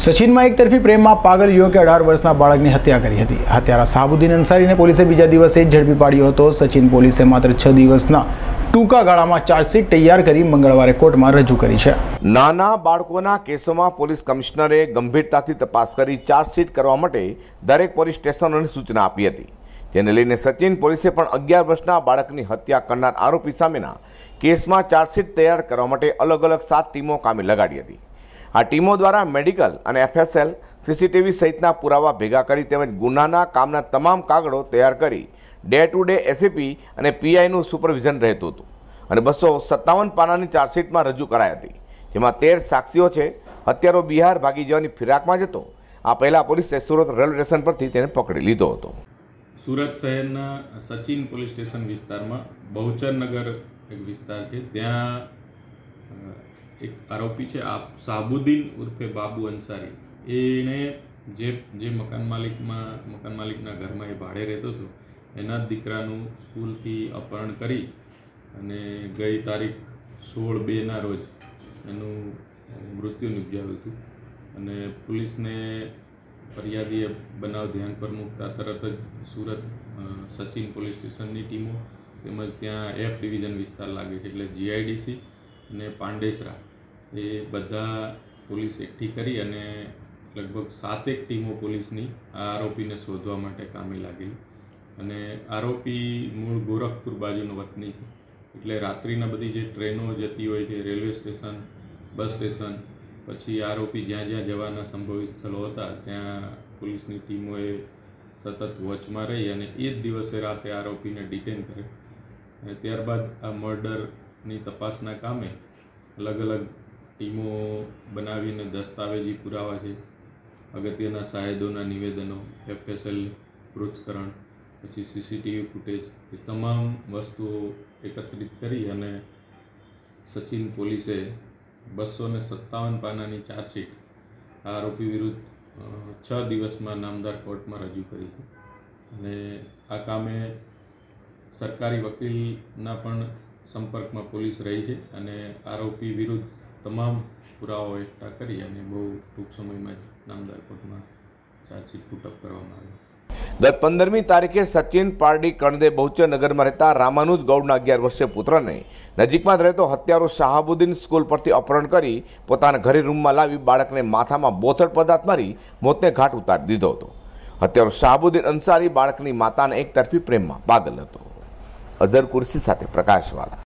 સચિનમાં એક તરફી પ્રેમમાં પાગલ યુવકે અઢાર વર્ષના બાળકની હત્યા કરી હતી. હત્યારા સાબુદ્દીન અંસારીને પોલીસે બીજા દિવસે જ ઝડપી પાડ્યો હતો. સચિન પોલીસે માત્ર છ દિવસના ટૂંકા ગાળામાં ચાર્જશીટ તૈયાર કરી મંગળવારે કોર્ટમાં રજૂ કરી છે. નાના બાળકોના કેસોમાં પોલીસ કમિશનરે ગંભીરતાથી તપાસ કરી ચાર્જશીટ કરવા માટે દરેક પોલીસ સ્ટેશનોને સૂચના આપી હતી. જેને લઈને સચિન પોલીસે પણ અગિયાર વર્ષના બાળકની હત્યા કરનાર આરોપી સામેના કેસમાં ચાર્જશીટ તૈયાર કરવા માટે અલગ અલગ સાત ટીમો કામે લગાડી હતી. આ ટીમો દ્વારા મેડિકલ અને એફએસએલ સીસીટીવી સહિતના પુરાવા ભેગા કરી તેમજ ગુનાના કામના તમામ કાગળો તૈયાર કરી ડે ટુ ડે એસીપી અને પીઆઈનું સુપરવિઝન રહેતું હતું. અને બસો સત્તાવન પાનાની ચાર્જશીટમાં રજૂ કરાઈ હતી. જેમાં તેર સાક્ષીઓ છે. હત્યારો બિહાર ભાગી જવાની ફિરાકમાં જતો આ પહેલાં પોલીસે સુરત રેલવે સ્ટેશન પરથી તેને પકડી લીધો હતો. સુરત શહેરના સચિન પોલીસ સ્ટેશન વિસ્તારમાં બહુચરનગર એક વિસ્તાર છે. ત્યાં એક આરોપી છે આ સાબુદ્દીન ઉર્ફે બાબુ અંસારી. એણે જે જે મકાન માલિકમાં, મકાન માલિકના ઘરમાં એ ભાડે રહેતો હતો, એના જ દીકરાનું સ્કૂલથી અપહરણ કરી અને ગઈ તારીખ સોળ બેના રોજ એનું મૃત્યુ નિપજાવ્યું હતું. અને પોલીસને ફરિયાદીએ બનાવ ધ્યાન પર મૂકતા તરત જ સુરત સચિન પોલીસ સ્ટેશનની ટીમો તેમજ ત્યાં એફ ડિવિઝન વિસ્તાર લાગે છે, એટલે જીઆઈડીસી અને પાંડેસરા. એ બધા પોલીસ એકઠી કરી અને લગભગ સાતેક ટીમો પોલીસની આ આરોપીને શોધવા માટે કામે લાગેલી. અને આરોપી મૂળ ગોરખપુર બાજુનો વતની છે. એટલે રાત્રિના બધી જે ટ્રેનો જતી હોય છે, રેલવે સ્ટેશન, બસ સ્ટેશન, પછી આરોપી જ્યાં જ્યાં જવાના સંભવિત સ્થળો હતા, ત્યાં પોલીસની ટીમોએ સતત વોચમાં રહી અને એ જ દિવસે રાતે આરોપીને ડિટેન કરે ત્યારબાદ આ મર્ડરની તપાસના કામે અલગ અલગ ટીમો બનાવીને દસ્તાવેજી પુરાવા છે. અગત્યના સાહેદોના નિવેદનો, એફએસએલ પૃથ્થકરણ, પછી સીસીટીવી ફૂટેજ, એ તમામ વસ્તુઓ એકત્રિત કરી અને સચિન પોલીસે બસો ને સત્તાવન પાનાની ચાર્જશીટ આરોપી વિરુદ્ધ છ દિવસમાં નામદાર કોર્ટમાં રજૂ કરી અને આ કામે સરકારી વકીલના પણ સંપર્કમાં પોલીસ રહી છે અને આરોપી વિરુદ્ધ તમામ પુરાવાઓ એકઠા કરી અને બહુ ટૂંક સમયમાં જ નામદાર કોર્ટમાં ચાર્જશીટ પુટઅપ કરવામાં આવી. ગત પંદરમી તારીખે સચિન પારડી કણદે બહુચરનગરમાં રહેતા રામાનુજ ગૌડના અગિયાર વર્ષીય પુત્રને નજીકમાં જ રહેતો હત્યારો શાહાબુદ્દીન સ્કૂલ પરથી અપહરણ કરી પોતાના ઘરે રૂમમાં લાવી બાળકને માથામાં બોથડ પદાર્થ મારી મોતને ઘાટ ઉતારી દીધો હતો. હત્યારો શાહાબુદ્દીન અંસારી બાળકની માતાને એક તરફી પ્રેમમાં પાગલ હતો. અઝર કુર્સી સાથે પ્રકાશવાળા.